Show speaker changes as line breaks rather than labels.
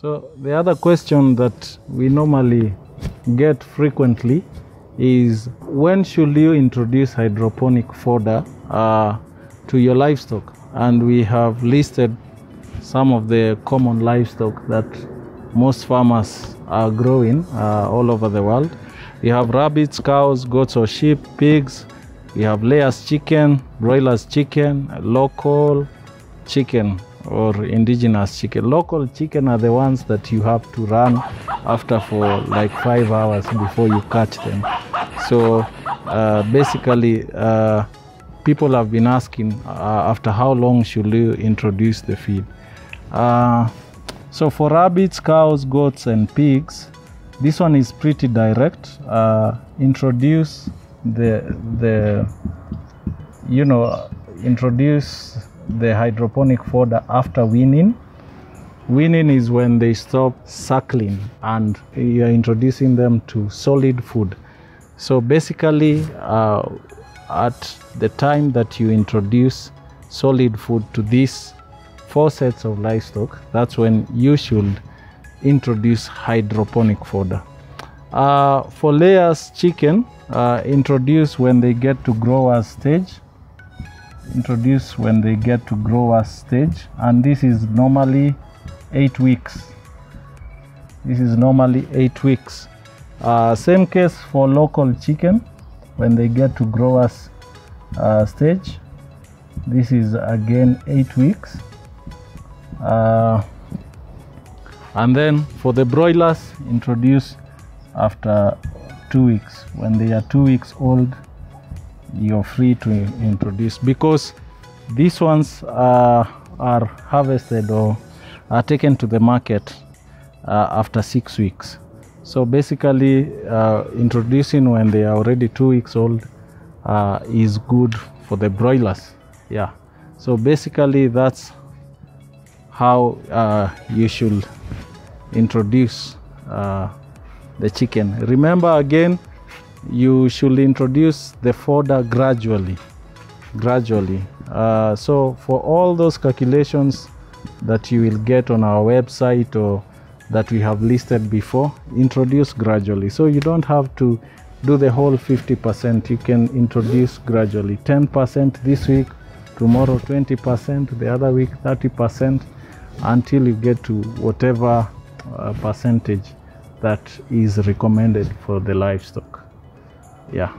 So the other question that we normally get frequently is when should you introduce hydroponic fodder uh, to your livestock? And we have listed some of the common livestock that most farmers are growing uh, all over the world. We have rabbits, cows, goats or sheep, pigs. We have layers chicken, broilers chicken, local chicken or indigenous chicken. Local chicken are the ones that you have to run after for like five hours before you catch them. So uh, basically, uh, people have been asking uh, after how long should you introduce the feed. Uh, so for rabbits, cows, goats, and pigs, this one is pretty direct. Uh, introduce the the you know introduce the hydroponic fodder after weaning. Weaning is when they stop suckling and you're introducing them to solid food. So basically, uh, at the time that you introduce solid food to these four sets of livestock, that's when you should introduce hydroponic fodder. Uh, for layers chicken, uh, introduce when they get to grower stage introduce when they get to grower stage and this is normally eight weeks. This is normally eight weeks. Uh, same case for local chicken when they get to growers uh, stage this is again eight weeks. Uh, and then for the broilers introduce after two weeks. When they are two weeks old you're free to introduce because these ones uh, are harvested or are taken to the market uh, after six weeks. So basically uh, introducing when they are already two weeks old uh, is good for the broilers. Yeah. So basically that's how uh, you should introduce uh, the chicken. Remember again you should introduce the fodder gradually gradually. Uh, so for all those calculations that you will get on our website or that we have listed before introduce gradually. So you don't have to do the whole 50% you can introduce gradually. 10% this week tomorrow 20% the other week 30% until you get to whatever uh, percentage that is recommended for the livestock yeah.